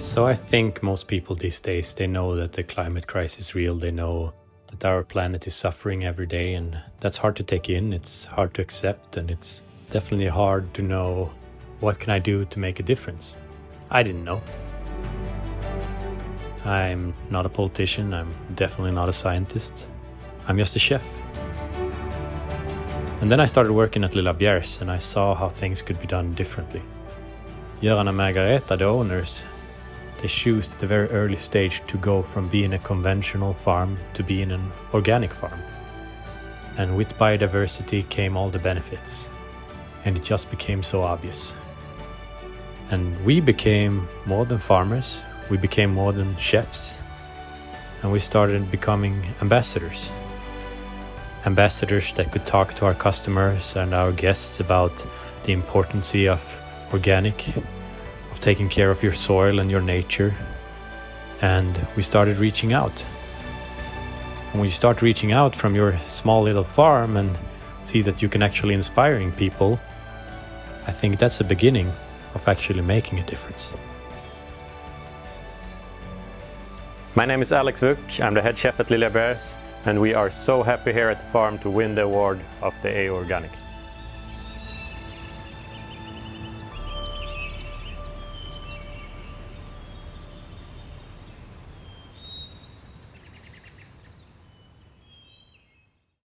So I think most people these days they know that the climate crisis is real. They know that our planet is suffering every day and that's hard to take in. It's hard to accept and it's definitely hard to know what can I do to make a difference. I didn't know. I'm not a politician. I'm definitely not a scientist. I'm just a chef. And then I started working at Lilla Bjers and I saw how things could be done differently. Göran and Margareta, the owners, they choose at the very early stage to go from being a conventional farm to being an organic farm. And with biodiversity came all the benefits. And it just became so obvious. And we became more than farmers, we became more than chefs, and we started becoming ambassadors. Ambassadors that could talk to our customers and our guests about the importance of organic, taking care of your soil and your nature. And we started reaching out. When you start reaching out from your small little farm and see that you can actually inspiring people, I think that's the beginning of actually making a difference. My name is Alex Vuk, I'm the head chef at Lilla Bjers and we are so happy here at the farm to win the award of the EU Organic.